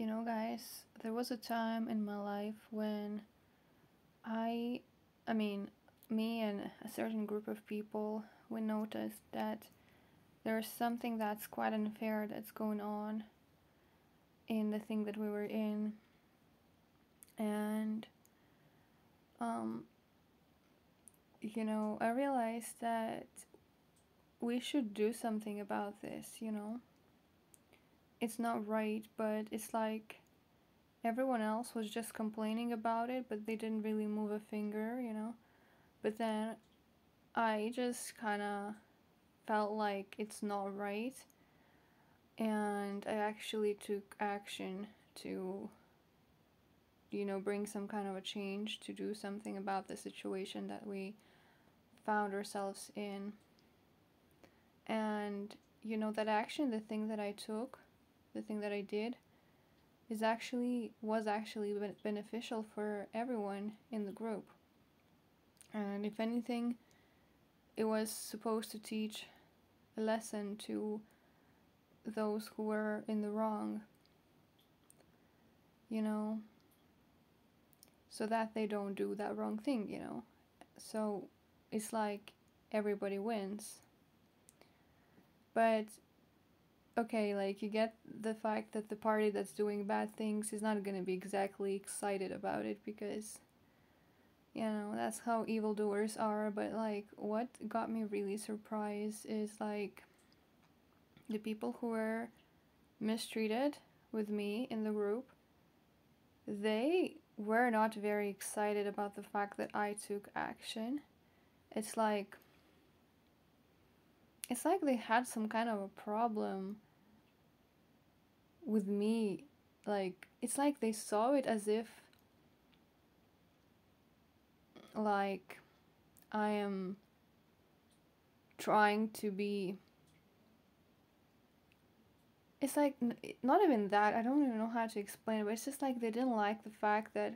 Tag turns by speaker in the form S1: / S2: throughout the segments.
S1: You know, guys, there was a time in my life when I, I mean, me and a certain group of people, we noticed that there's something that's quite unfair that's going on in the thing that we were in. And, um, you know, I realized that we should do something about this, you know? It's not right, but it's like everyone else was just complaining about it, but they didn't really move a finger, you know? But then I just kind of felt like it's not right, and I actually took action to, you know, bring some kind of a change, to do something about the situation that we found ourselves in. And, you know, that action, the thing that I took, the thing that I did, is actually was actually beneficial for everyone in the group. And if anything, it was supposed to teach a lesson to those who were in the wrong. You know, so that they don't do that wrong thing, you know. So it's like everybody wins. But okay, like you get the fact that the party that's doing bad things is not to be exactly excited about it because you know, that's how evildoers are, but like what got me really surprised is like the people who were mistreated with me in the group, they were not very excited about the fact that I took action. It's like it's like they had some kind of a problem with me. Like it's like they saw it as if like I am trying to be it's like not even that i don't even know how to explain it but it's just like they didn't like the fact that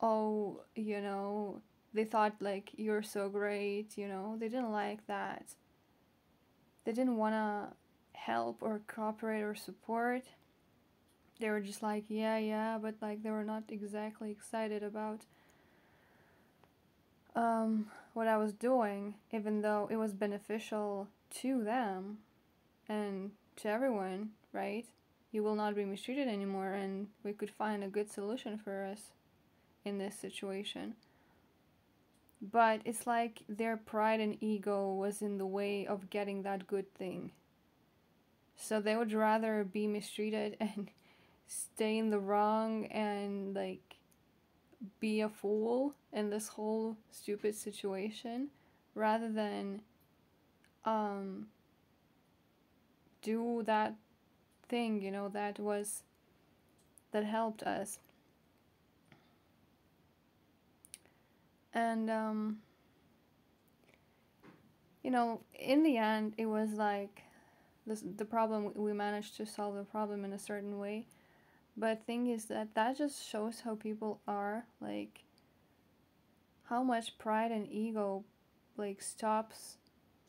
S1: oh you know they thought like you're so great you know they didn't like that they didn't want to help or cooperate or support they were just like yeah yeah but like they were not exactly excited about um, what I was doing, even though it was beneficial to them and to everyone, right? You will not be mistreated anymore, and we could find a good solution for us in this situation. But it's like their pride and ego was in the way of getting that good thing. So they would rather be mistreated and stay in the wrong and like be a fool in this whole stupid situation rather than um do that thing you know that was that helped us. And um you know in the end it was like this the problem we managed to solve the problem in a certain way but thing is that that just shows how people are like how much pride and ego like stops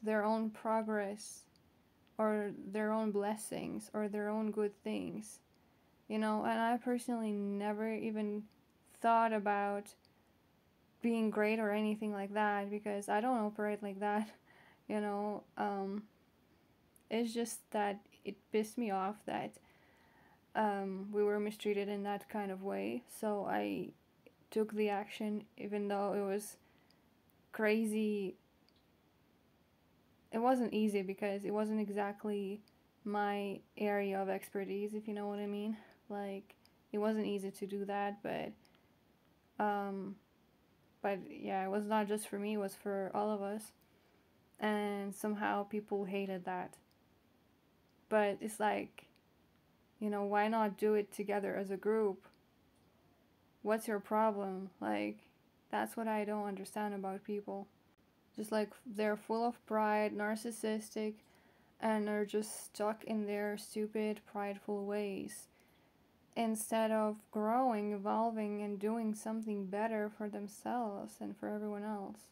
S1: their own progress or their own blessings or their own good things. You know, and I personally never even thought about being great or anything like that because I don't operate like that. You know, um, it's just that it pissed me off that um, we were mistreated in that kind of way. So I took the action, even though it was crazy. It wasn't easy because it wasn't exactly my area of expertise, if you know what I mean. Like, it wasn't easy to do that, but, um, but yeah, it was not just for me, it was for all of us. And somehow people hated that. But it's like, you know, why not do it together as a group? What's your problem? Like, that's what I don't understand about people. Just like they're full of pride, narcissistic, and are just stuck in their stupid, prideful ways. Instead of growing, evolving, and doing something better for themselves and for everyone else.